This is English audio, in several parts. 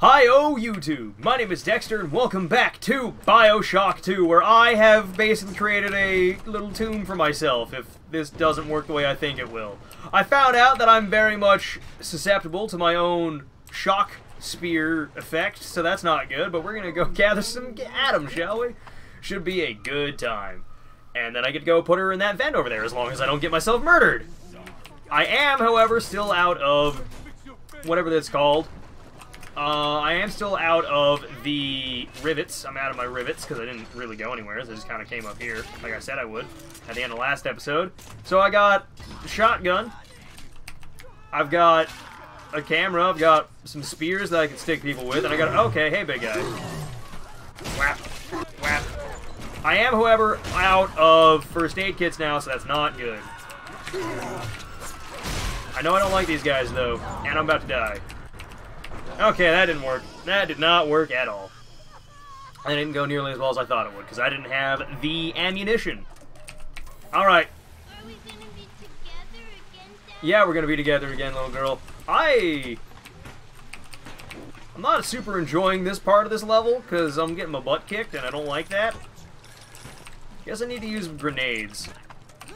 Hi, oh YouTube! My name is Dexter, and welcome back to Bioshock 2, where I have basically created a little tomb for myself, if this doesn't work the way I think it will. I found out that I'm very much susceptible to my own shock spear effect, so that's not good, but we're gonna go gather some atoms, shall we? Should be a good time. And then I to go put her in that vent over there, as long as I don't get myself murdered. I am, however, still out of whatever that's called. Uh, I am still out of the rivets. I'm out of my rivets because I didn't really go anywhere. So I just kind of came up here, like I said I would, at the end of last episode. So I got shotgun. I've got a camera. I've got some spears that I can stick people with. And I got, okay, hey, big guy. Whap. Whap. I am, however, out of first aid kits now, so that's not good. I know I don't like these guys, though, and I'm about to die. Okay, that didn't work. That did not work at all. I didn't go nearly as well as I thought it would, because I didn't have the ammunition. Alright. Yeah, we're gonna be together again, little girl. I... I'm not super enjoying this part of this level, because I'm getting my butt kicked, and I don't like that. Guess I need to use grenades.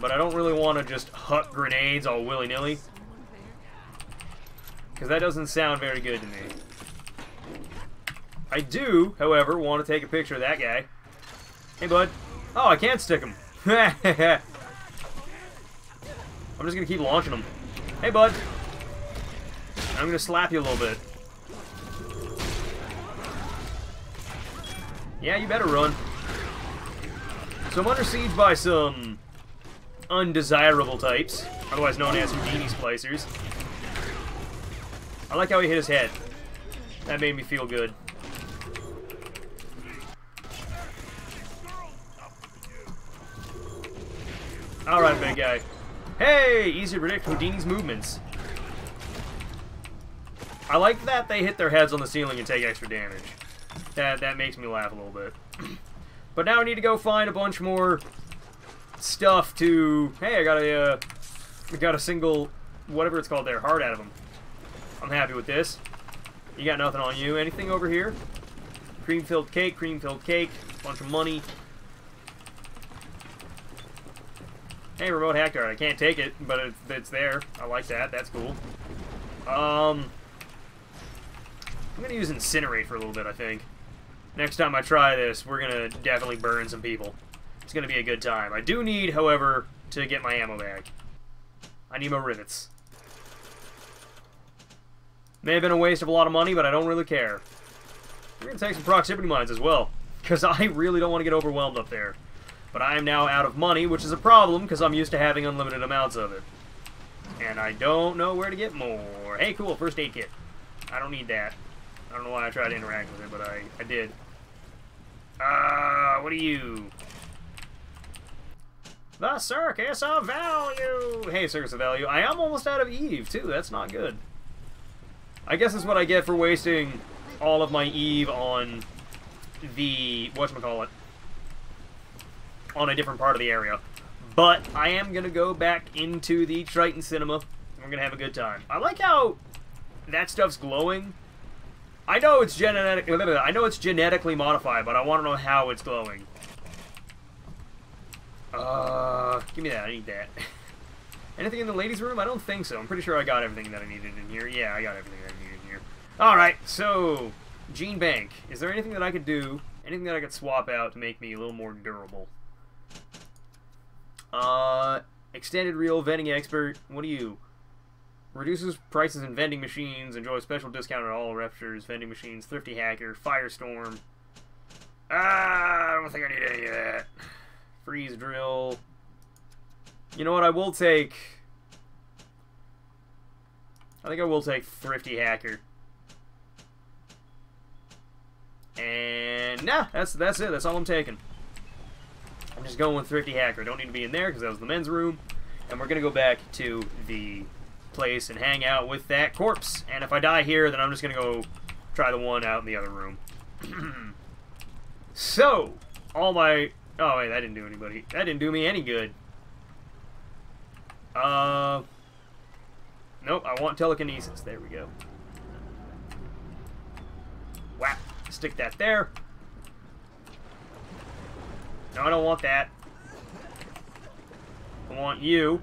But I don't really want to just huck grenades all willy-nilly. Because that doesn't sound very good to me. I do, however, want to take a picture of that guy. Hey, bud. Oh, I can't stick him. I'm just going to keep launching him. Hey, bud. I'm going to slap you a little bit. Yeah, you better run. So I'm under siege by some undesirable types, otherwise known as Houdini splicers. I like how he hit his head. That made me feel good. Alright, big guy. Hey! Easy to predict Houdini's movements. I like that they hit their heads on the ceiling and take extra damage. That, that makes me laugh a little bit. but now I need to go find a bunch more stuff to... Hey, I got a, uh, got a single, whatever it's called there, heart out of them. I'm happy with this. You got nothing on you. Anything over here? Cream-filled cake, cream-filled cake, bunch of money. Hey, remote hack. I can't take it, but it's, it's there. I like that. That's cool. Um, I'm going to use Incinerate for a little bit, I think. Next time I try this, we're going to definitely burn some people. It's going to be a good time. I do need, however, to get my ammo back. I need my rivets. May have been a waste of a lot of money, but I don't really care. We're going to take some proximity mines as well, because I really don't want to get overwhelmed up there. But I am now out of money, which is a problem, because I'm used to having unlimited amounts of it. And I don't know where to get more. Hey, cool, first aid kit. I don't need that. I don't know why I tried to interact with it, but I, I did. Uh, what are you? The Circus of Value! Hey, Circus of Value. I am almost out of Eve, too. That's not good. I guess that's what I get for wasting all of my Eve on the... whatchamacallit? On a different part of the area. But I am going to go back into the Triton Cinema, we're going to have a good time. I like how that stuff's glowing. I know it's genetic. I know it's genetically modified, but I want to know how it's glowing. Uh, give me that. I need that. Anything in the ladies' room? I don't think so. I'm pretty sure I got everything that I needed in here. Yeah, I got everything that I needed in here. Alright, so, Gene Bank. Is there anything that I could do, anything that I could swap out to make me a little more durable? Uh, Extended Reel Vending Expert. What do you... Reduces prices in vending machines. Enjoy special discount on all Raptures vending machines. Thrifty Hacker. Firestorm. Ah, I don't think I need any of that. Freeze Drill. You know what? I will take... I think I will take Thrifty Hacker. And nah, that's that's it. That's all I'm taking. I'm just going with Thrifty Hacker. Don't need to be in there because that was the men's room. And we're going to go back to the place and hang out with that corpse. And if I die here, then I'm just going to go try the one out in the other room. so, all my... Oh, wait, that didn't do anybody. That didn't do me any good. Uh... Nope, I want telekinesis. There we go. Whap. Stick that there. No, I don't want that. I want you.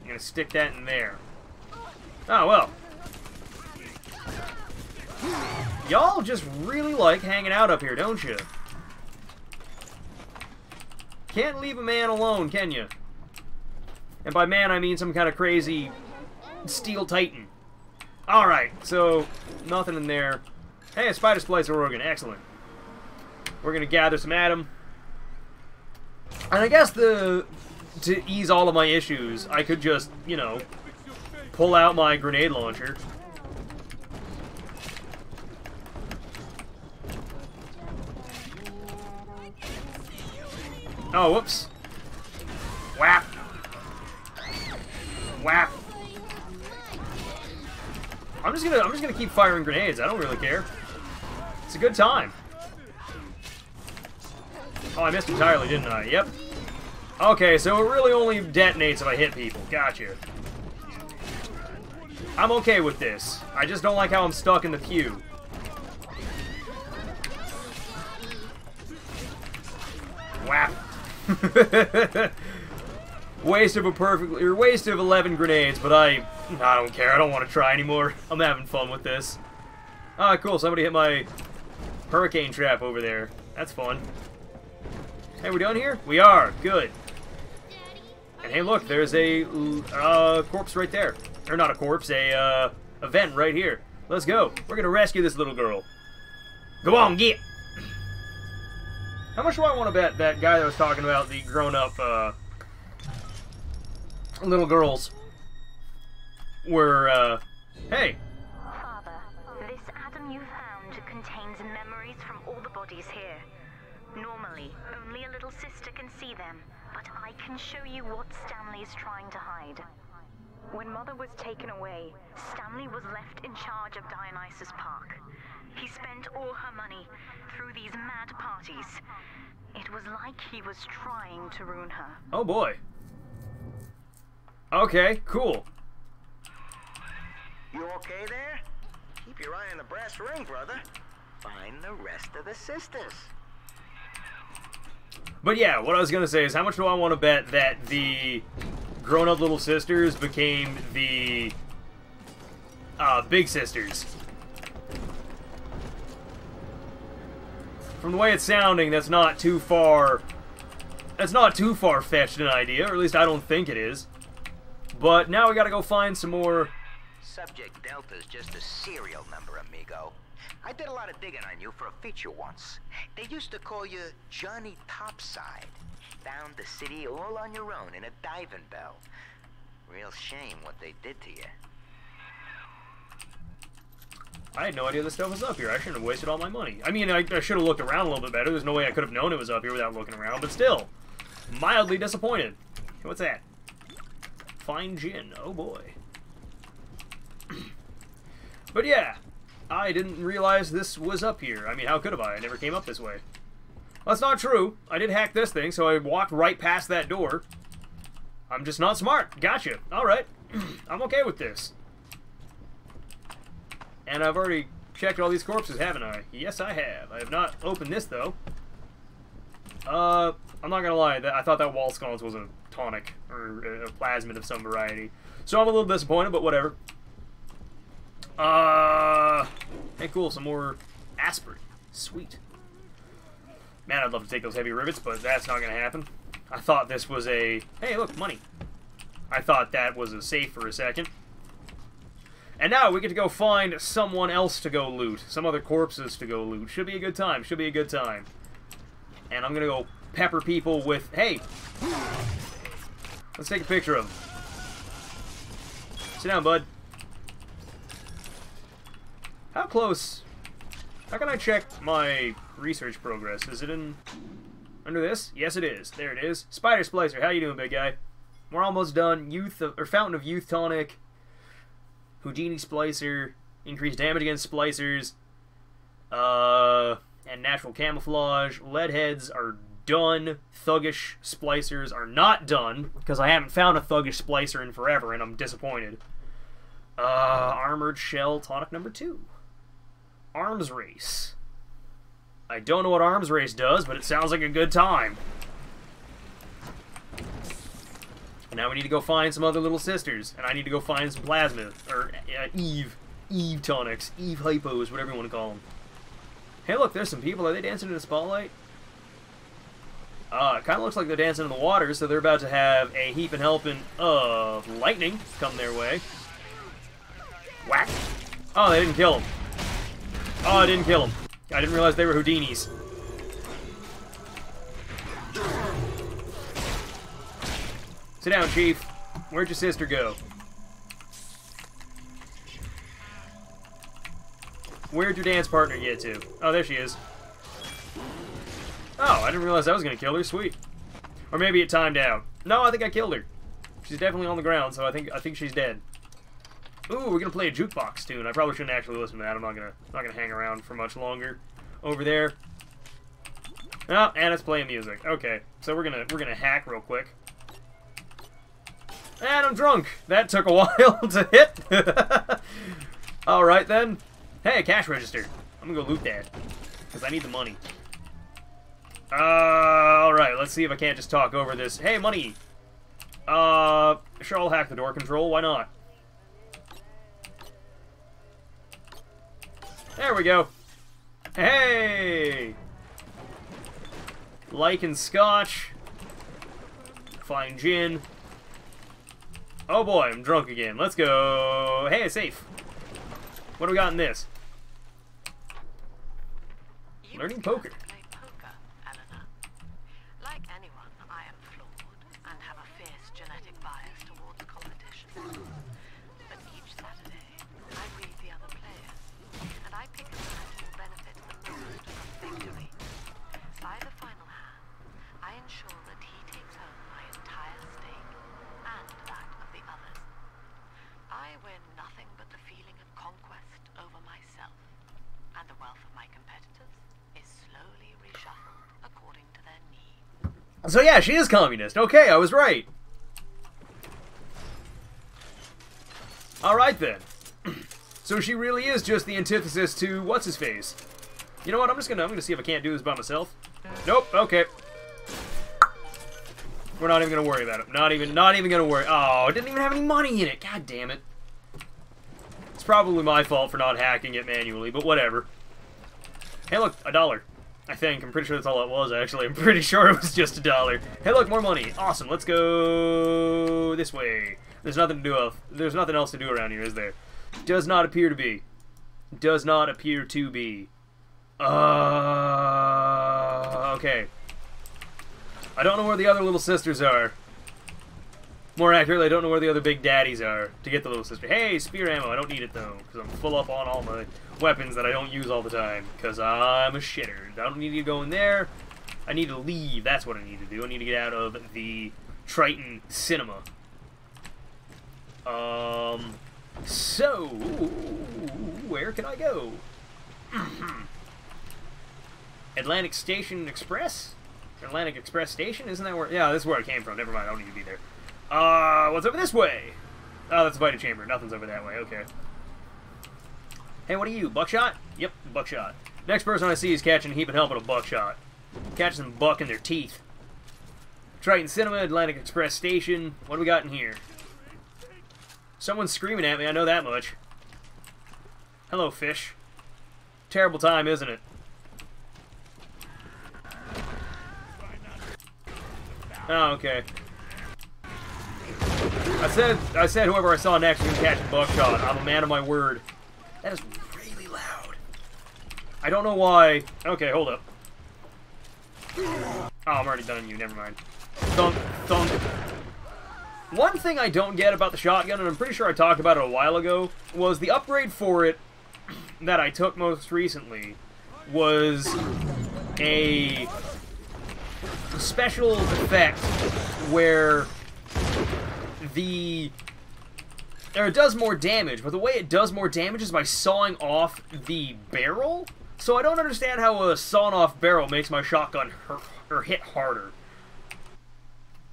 I'm gonna stick that in there. Oh, well. Y'all just really like hanging out up here, don't you? Can't leave a man alone, can you? And by man, I mean some kind of crazy steel titan. Alright, so nothing in there. Hey, a spider splicer organ. Excellent. We're going to gather some Adam. And I guess the to ease all of my issues, I could just, you know, pull out my grenade launcher. Oh, whoops. Whap. Whap. I'm just gonna I'm just gonna keep firing grenades. I don't really care. It's a good time. Oh, I missed entirely, didn't I? Yep. Okay, so it really only detonates if I hit people. Gotcha. I'm okay with this. I just don't like how I'm stuck in the queue. Whap. waste of a perfect, or waste of 11 grenades, but I, I don't care. I don't want to try anymore. I'm having fun with this. Ah, cool. Somebody hit my hurricane trap over there. That's fun. Hey, we done here? We are. Good. And hey, look, there's a uh, corpse right there. Or not a corpse, a uh, event right here. Let's go. We're gonna rescue this little girl. Go on, get. How much do I want to bet that guy that was talking about the grown-up uh, little girls were, uh, hey. Father, this Adam you found contains memories from all the bodies here. Normally, only a little sister can see them, but I can show you what Stanley is trying to hide. When Mother was taken away, Stanley was left in charge of Dionysus Park. He spent all her money through these mad parties. It was like he was trying to ruin her. Oh boy. Okay, cool. You okay there? Keep your eye on the brass ring, brother. Find the rest of the sisters. But yeah, what I was gonna say is how much do I want to bet that the grown-up little sisters became the uh, big sisters? From the way it's sounding, that's not too far... That's not too far-fetched an idea, or at least I don't think it is. But now we gotta go find some more... Subject Delta's just a serial number, amigo. I did a lot of digging on you for a feature once. They used to call you Johnny Topside. Found the city all on your own in a diving bell. Real shame what they did to you. I had no idea this stuff was up here. I shouldn't have wasted all my money. I mean, I, I should have looked around a little bit better. There's no way I could have known it was up here without looking around, but still. Mildly disappointed. What's that? Fine gin. Oh, boy. But yeah, I didn't realize this was up here. I mean, how could have I? I never came up this way. Well, that's not true. I did hack this thing, so I walked right past that door. I'm just not smart. Gotcha. Alright. I'm okay with this. And I've already checked all these corpses, haven't I? Yes, I have. I have not opened this, though. Uh, I'm not gonna lie. I thought that wall sconce was a tonic, or a plasmid of some variety. So I'm a little disappointed, but whatever. Uh, hey, cool. Some more aspirin. Sweet. Man, I'd love to take those heavy rivets, but that's not gonna happen. I thought this was a... Hey, look, money. I thought that was a safe for a second. And now we get to go find someone else to go loot. Some other corpses to go loot. Should be a good time. Should be a good time. And I'm gonna go pepper people with... Hey! Let's take a picture of them. Sit down, bud. How close... How can I check my research progress? Is it in... Under this? Yes, it is. There it is. Spider Splicer, how you doing, big guy? We're almost done. Youth... Of, or Fountain of Youth Tonic. Houdini Splicer. Increased damage against Splicers. Uh... And Natural Camouflage. Lead heads are done. Thuggish Splicers are not done. Because I haven't found a Thuggish Splicer in forever, and I'm disappointed. Uh... Armored Shell Tonic number two. Arms race. I don't know what arms race does, but it sounds like a good time. Now we need to go find some other little sisters, and I need to go find some plasma, or uh, Eve, Eve tonics, Eve hypos, whatever you want to call them. Hey, look, there's some people. Are they dancing in the spotlight? Uh, it kind of looks like they're dancing in the water, so they're about to have a heap and helping of lightning come their way. Whack! Oh, they didn't kill him. Oh, I didn't kill him. I didn't realize they were Houdinis. Sit down, Chief. Where'd your sister go? Where'd your dance partner get to? Oh, there she is. Oh, I didn't realize I was gonna kill her. Sweet. Or maybe it timed out. No, I think I killed her. She's definitely on the ground, so I think I think she's dead. Ooh, we're gonna play a jukebox tune. I probably shouldn't actually listen to that. I'm not gonna not gonna hang around for much longer. Over there. Oh, and it's playing music. Okay, so we're gonna we're gonna hack real quick. And I'm drunk. That took a while to hit. All right then. Hey, cash register. I'm gonna go loot that because I need the money. Uh, all right. Let's see if I can't just talk over this. Hey, money. Uh, sure, I'll hack the door control. Why not? There we go. Hey! Like and scotch. Fine gin. Oh boy, I'm drunk again. Let's go. Hey, safe. What do we got in this? Learning must learn poker. to play poker, Eleanor. Like anyone, I am flawed and have a fierce genetic bias towards competition. But each Saturday, I read the other players, and I pick a side who will benefit the most from victory. By the final hand, I ensure that he takes home my entire stake and that of the others. I win nothing but the feeling of conquest over myself, and the wealth of my competitors is slowly reshuffled according to their needs. So yeah, she is communist. Okay, I was right. All right then. so she really is just the antithesis to what's his face. You know what? I'm just gonna I'm gonna see if I can't do this by myself. Nope. Okay. We're not even gonna worry about it. Not even not even gonna worry. Oh, it didn't even have any money in it. God damn it. It's probably my fault for not hacking it manually, but whatever. Hey, look, a dollar. I think. I'm pretty sure that's all it was, actually. I'm pretty sure it was just a dollar. Hey, look, more money. Awesome. Let's go this way. There's nothing to do. Of, there's nothing else to do around here, is there? Does not appear to be. Does not appear to be. Uh, okay. I don't know where the other little sisters are. More accurately, I don't know where the other big daddies are to get the little sister. Hey, spear ammo. I don't need it, though, because I'm full up on all my weapons that I don't use all the time, because I'm a shitter. I don't need to go in there. I need to leave. That's what I need to do. I need to get out of the Triton Cinema. Um, so, where can I go? Atlantic Station Express? Atlantic Express Station? Isn't that where? Yeah, this is where I came from. Never mind. I don't need to be there. Uh, what's over this way? Oh, that's a Vita Chamber. Nothing's over that way. Okay. Hey, what are you? Buckshot? Yep, buckshot. Next person I see is catching a heap of and helping a buckshot. Catching some buck in their teeth. Triton Cinema, Atlantic Express Station. What do we got in here? Someone's screaming at me, I know that much. Hello, fish. Terrible time, isn't it? Oh, okay. I said, I said whoever I saw next gonna catch a buckshot. I'm a man of my word. That is really loud. I don't know why. Okay, hold up. Oh, I'm already done you. Never mind. Thunk, thunk. One thing I don't get about the shotgun, and I'm pretty sure I talked about it a while ago, was the upgrade for it that I took most recently was a special effect where the or it does more damage, but the way it does more damage is by sawing off the barrel. So I don't understand how a sawn off barrel makes my shotgun hurt or hit harder.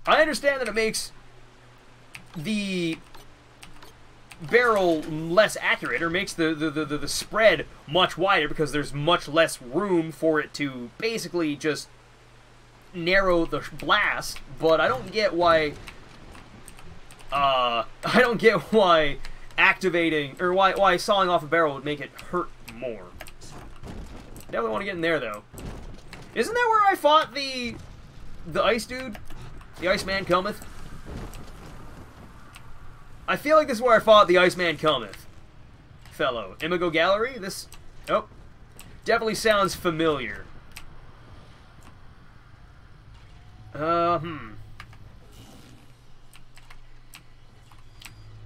I understand that it makes the barrel less accurate or makes the, the, the, the spread much wider because there's much less room for it to basically just narrow the blast, but I don't get why uh, I don't get why activating or why why sawing off a barrel would make it hurt more. Definitely want to get in there though. Isn't that where I fought the the ice dude? The Iceman cometh? I feel like this is where I fought the Iceman cometh. Fellow. Imago Gallery? This Oh. Definitely sounds familiar. Uh hmm.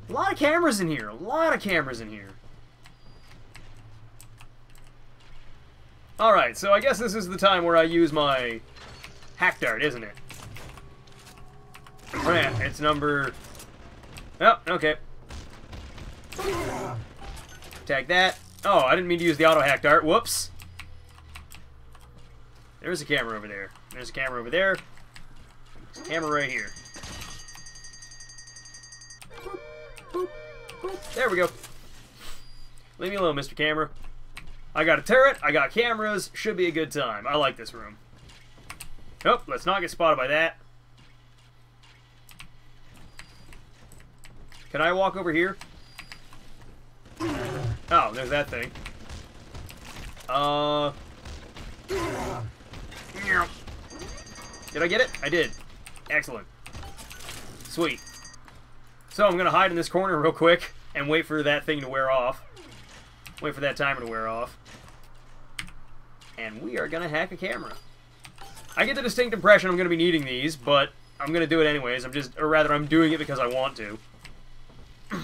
A lot of cameras in here. A lot of cameras in here. Alright, so I guess this is the time where I use my hack dart, isn't it? Yeah, it's number... Oh, okay. Tag that. Oh, I didn't mean to use the auto hack dart. Whoops. There's a camera over there. There's a camera over there. There's a camera right here. There we go. Leave me alone, Mr. Camera. I got a turret, I got cameras, should be a good time. I like this room. Oh, let's not get spotted by that. Can I walk over here? Oh, there's that thing. Uh... Did I get it? I did. Excellent. Sweet. So I'm going to hide in this corner real quick and wait for that thing to wear off. Wait for that timer to wear off. And we are going to hack a camera. I get the distinct impression I'm going to be needing these, but I'm going to do it anyways. I'm just, or rather, I'm doing it because I want to. I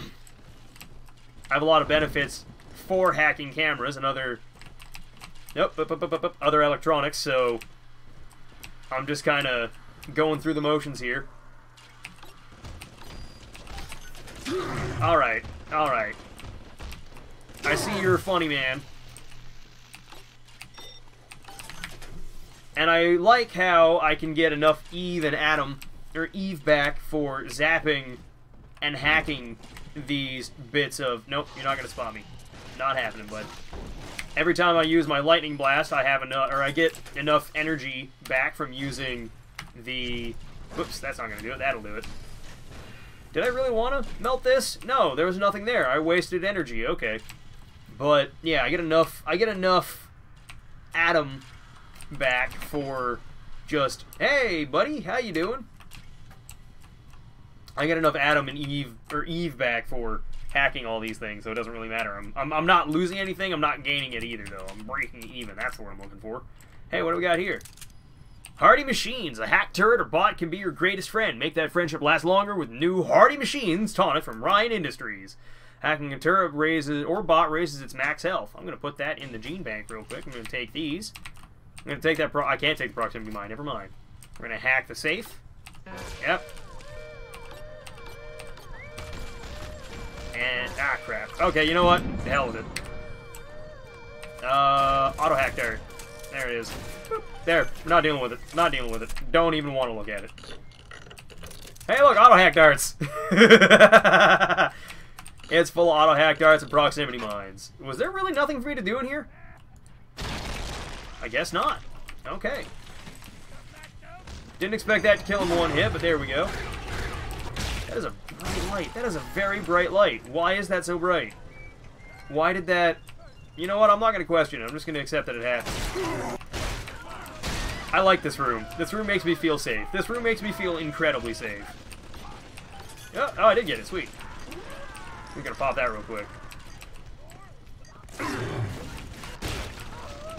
have a lot of benefits for hacking cameras and other, nope, other electronics, so I'm just kind of going through the motions here. Alright, alright. I see you're funny, man. And I like how I can get enough Eve and Adam, or Eve back for zapping and hacking these bits of... Nope, you're not going to spot me. Not happening, bud. Every time I use my Lightning Blast, I have enough, or I get enough energy back from using the... Whoops, that's not going to do it. That'll do it. Did I really want to melt this? No, there was nothing there. I wasted energy. Okay. But, yeah, I get enough... I get enough Adam back for just, hey, buddy, how you doing? I get enough Adam and Eve, or Eve back for hacking all these things, so it doesn't really matter. I'm, I'm, I'm not losing anything, I'm not gaining it either, though. I'm breaking even, that's what I'm looking for. Hey, what do we got here? Hardy Machines, a hack turret or bot can be your greatest friend. Make that friendship last longer with new Hardy Machines tonic from Ryan Industries. Hacking a turret raises, or bot raises its max health. I'm to put that in the gene bank real quick. I'm to take these. I'm to take that pro- I can't take the proximity mine, never mind. We're to hack the safe. Yep. And, ah, crap. Okay, you know what? The hell with it. Uh, auto hack there. There it is. There. We're not dealing with it. Not dealing with it. Don't even want to look at it. Hey, look, auto hack darts. it's full of auto hack darts and proximity mines. Was there really nothing for me to do in here? I guess not. Okay. Didn't expect that to kill him one hit, but there we go. That is a bright light. That is a very bright light. Why is that so bright? Why did that... You know what? I'm not going to question it. I'm just going to accept that it happened. I like this room. This room makes me feel safe. This room makes me feel incredibly safe. Oh, oh I did get it. Sweet. We're going to pop that real quick.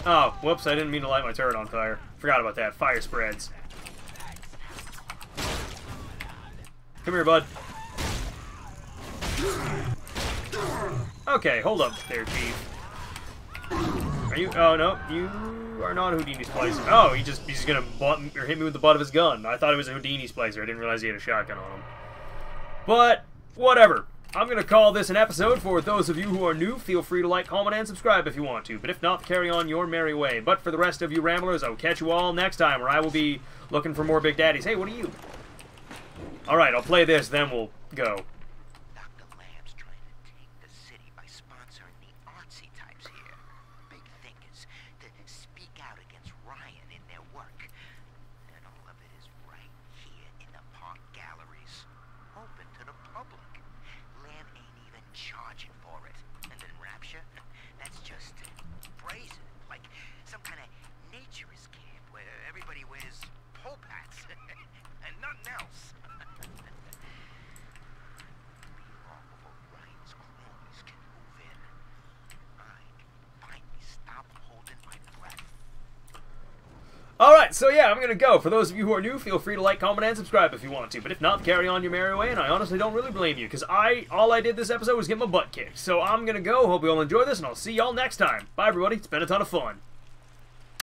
Oh, whoops, I didn't mean to light my turret on fire. Forgot about that. Fire spreads. Come here, bud. Okay, hold up there, Chief. Are you... Oh, no. You are not Houdini's Splicer. Oh, he just he's gonna butt, or hit me with the butt of his gun. I thought it was a Houdini Splicer. I didn't realize he had a shotgun on him. But, whatever. I'm to call this an episode. For those of you who are new, feel free to like, comment, and subscribe if you want to. But if not, carry on your merry way. But for the rest of you ramblers, I will catch you all next time, where I will be looking for more Big Daddies. Hey, what are you? Alright, I'll play this, then we'll go. Dr. Lamb's trying to just brazen, like some kind of naturist camp where everybody wears pole hats and nothing else. Long before Ryan's cronies can move in, I can finally stop holding my breath. Alright, so yeah, I'm gonna go. For those of you who are new, feel free to like, comment, and subscribe if you want to. But if not, carry on your merry way, and I honestly don't really blame you, because I, all I did this episode was get my butt kicked. So I'm gonna go, hope you all enjoy this, and I'll see y'all next time. Bye everybody, it's been a ton of fun.